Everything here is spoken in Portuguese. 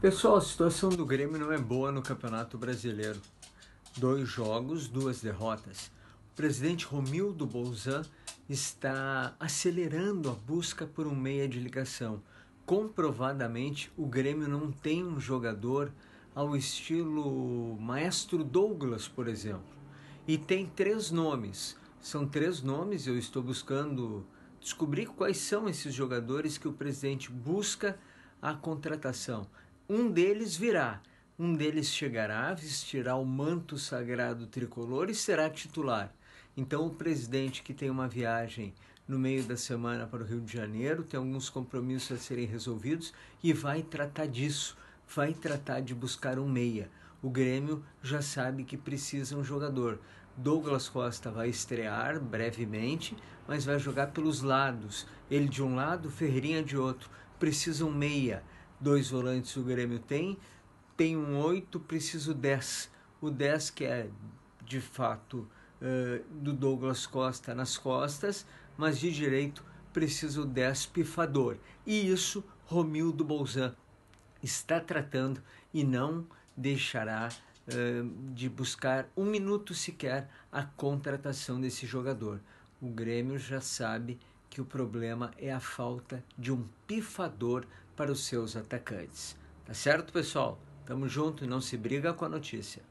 Pessoal, a situação do Grêmio não é boa no Campeonato Brasileiro. Dois jogos, duas derrotas. O presidente Romildo Bolzan está acelerando a busca por um meia de ligação. Comprovadamente, o Grêmio não tem um jogador ao estilo Maestro Douglas, por exemplo. E tem três nomes. São três nomes, eu estou buscando descobrir quais são esses jogadores que o presidente busca a contratação. Um deles virá, um deles chegará, vestirá o manto sagrado tricolor e será titular. Então, o presidente que tem uma viagem no meio da semana para o Rio de Janeiro, tem alguns compromissos a serem resolvidos e vai tratar disso, vai tratar de buscar um meia. O Grêmio já sabe que precisa um jogador. Douglas Costa vai estrear brevemente, mas vai jogar pelos lados. Ele de um lado, Ferreirinha de outro. Precisa um meia dois volantes o Grêmio tem, tem um 8, preciso 10. O 10 que é de fato uh, do Douglas Costa nas costas, mas de direito preciso 10 pifador. E isso Romildo Bolzan está tratando e não deixará uh, de buscar um minuto sequer a contratação desse jogador. O Grêmio já sabe que o problema é a falta de um pifador para os seus atacantes. Tá certo, pessoal? Tamo junto e não se briga com a notícia.